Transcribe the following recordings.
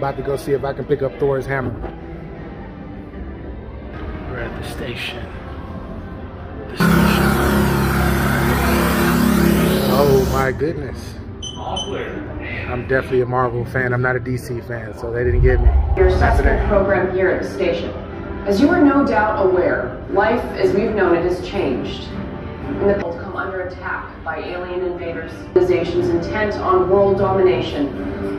About to go see if I can pick up Thor's hammer. We're at the station. The station. Oh my goodness. I'm definitely a Marvel fan. I'm not a DC fan, so they didn't get me. Your Not assessment program here at the station. As you are no doubt aware, life as we've known it has changed. Come under attack by alien invaders, organizations intent on world domination,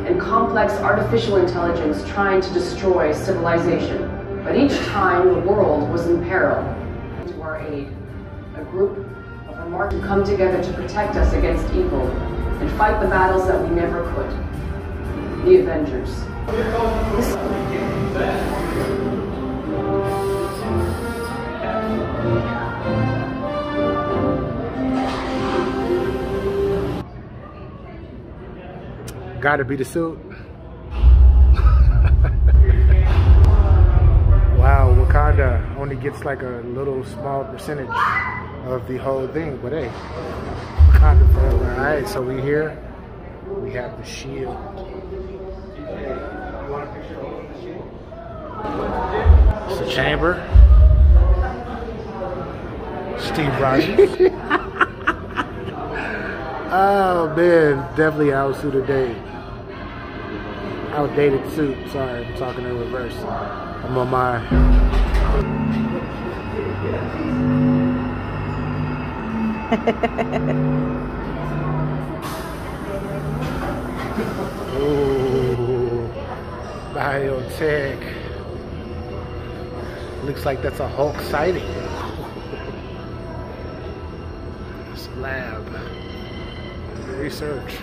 and complex artificial intelligence trying to destroy civilization. But each time the world was in peril. To our aid, a group of remarkable come together to protect us against evil and fight the battles that we never could. The Avengers. Gotta be the suit. wow, Wakanda only gets like a little small percentage of the whole thing, but hey, Wakanda forever. All right, so we here. We have the shield. It's the chamber. Steve Rogers. Oh man, definitely out suit today. Outdated suit. Sorry, I'm talking in reverse. I'm on my Ooh, biotech. Looks like that's a Hulk sighting. It's lab. Research.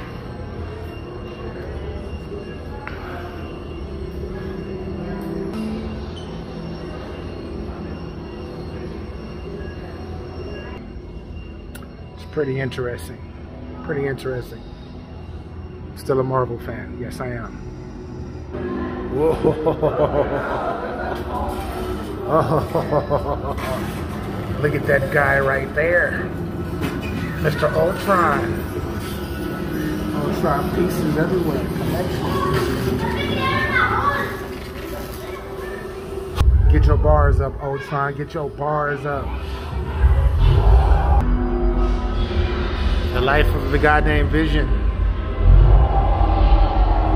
It's pretty interesting. Pretty interesting. Still a Marvel fan. Yes, I am. Whoa. Oh. Look at that guy right there. Mr. Ultron. Ultron pieces everywhere. Get your bars up, Ultron. Get your bars up. The life of the goddamn Vision.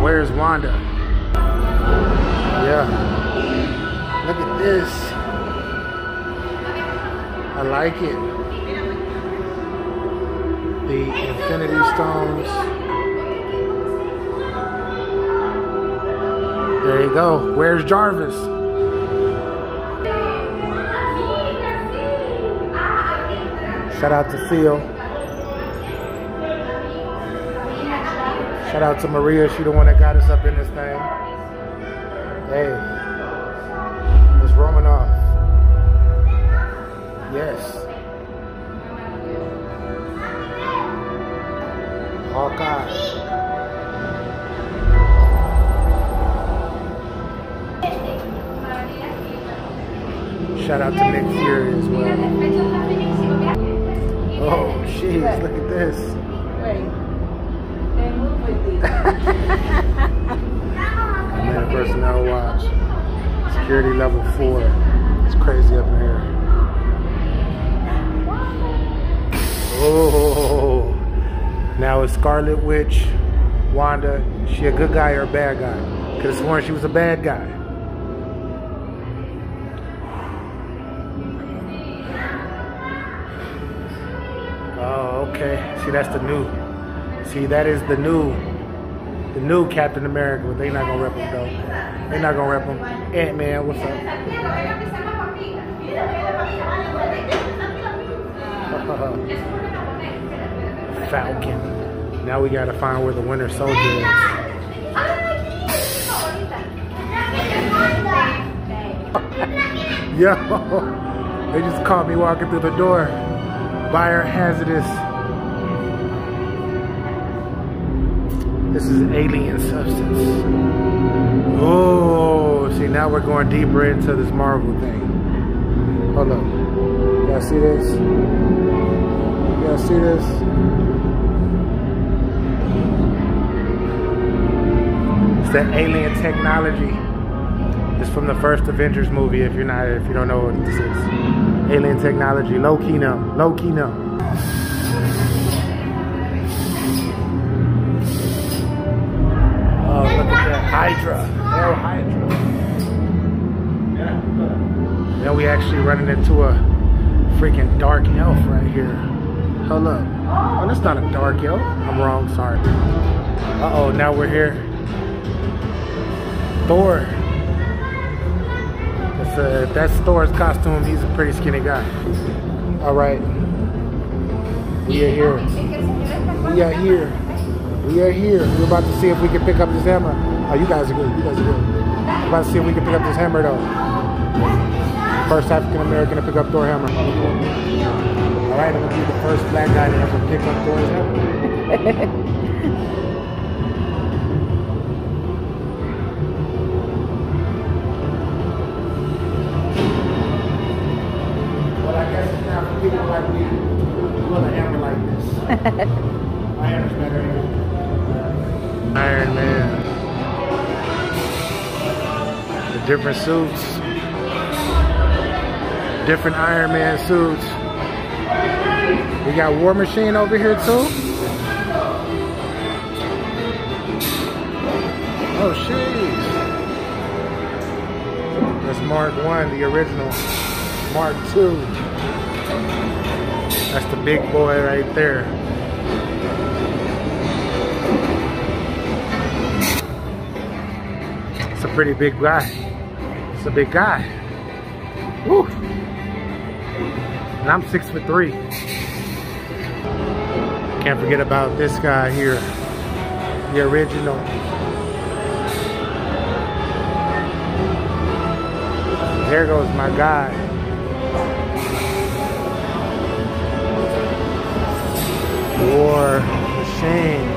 Where's Wanda? Yeah. Look at this. I like it. The Infinity Stones. There you go. Where's Jarvis? Shout out to Phil. Shout out to Maria. She the one that got us up in this thing. Hey. It's Romanoff. Yes. Hawkeye. Shout out to Nick Fury as well. Oh, jeez, look at this. I'm in a personnel watch. Security level four. It's crazy up in here. Oh, now is Scarlet Witch, Wanda, she a good guy or a bad guy? Could have sworn she was a bad guy. Okay. See, that's the new. See, that is the new, the new Captain America. But they not gonna rep him though. They not gonna rep him. Ant Man, what's up? Falcon. Now we gotta find where the Winter Soldier is. Yo, they just caught me walking through the door. Biohazardous. This is alien substance. Oh, see now we're going deeper into this Marvel thing. Hold up. Y'all see this? Y'all see this? It's that alien technology. It's from the first Avengers movie. If you're not, if you don't know what this is, alien technology. Low key no, low key no. Hydra, Hell Hydra. Now we actually running into a freaking dark elf right here. Hold up. Oh, that's not a dark elf. I'm wrong, sorry. Uh-oh, now we're here. Thor. That's, uh, that's Thor's costume. He's a pretty skinny guy. All right. We are here. We are here. We are here. We're about to see if we can pick up this hammer. Oh, you guys are good. You guys are good. We're about to see if we can pick up this hammer, though. First African American to pick up Thor hammer. All right, I'm gonna be the first black guy to ever pick up Thor's hammer. Well, I guess it's not for people like me who want a hammer like this. My hammer's better. Iron Man. Different suits. Different Iron Man suits. We got War Machine over here too. Oh jeez. That's Mark One, the original. Mark Two. That's the big boy right there. It's a pretty big guy. It's a big guy. Woo. And I'm six foot three. Can't forget about this guy here. The original. There goes my guy. War Machine.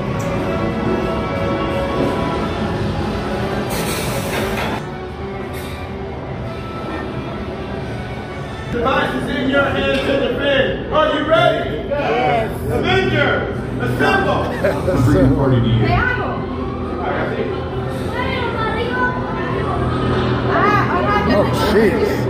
Device is in your hands to defend. Are you ready? Yes. Avengers, assemble. So- Party to you. Te hago. Oh, jeez.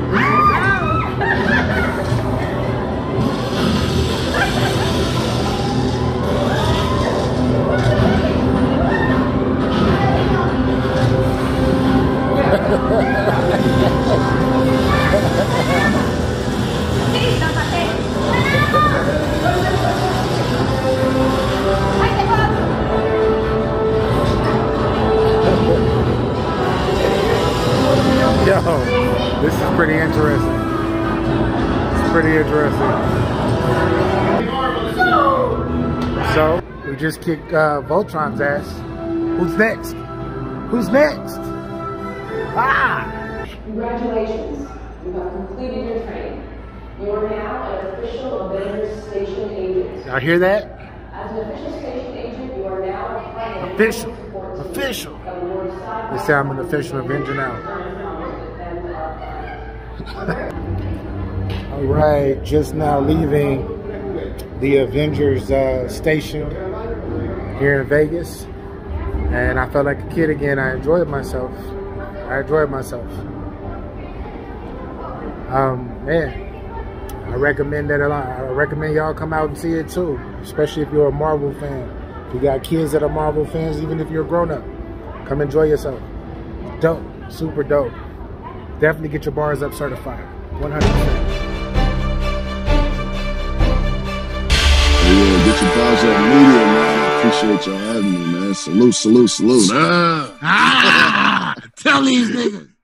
We just kicked uh, Voltron's ass. Who's next? Who's next? Ah! Congratulations, you have completed your training. You are now an official Avengers Station agent. Y'all hear that? As an official station agent, you are now a Official. Official. that will work side They say I'm an official Avenger now. side to defend our planet. All right, just now leaving the Avengers uh, station here in Vegas, and I felt like a kid again. I enjoyed myself. I enjoyed myself. Um, man, I recommend that a lot. I recommend y'all come out and see it too, especially if you're a Marvel fan. If you got kids that are Marvel fans, even if you're a grown up, come enjoy yourself. Dope, super dope. Definitely get your bars up certified, 100%. Yeah, get your bars up media, man. I appreciate y'all having me, man. Salute, salute, salute. Ah. Tell these niggas.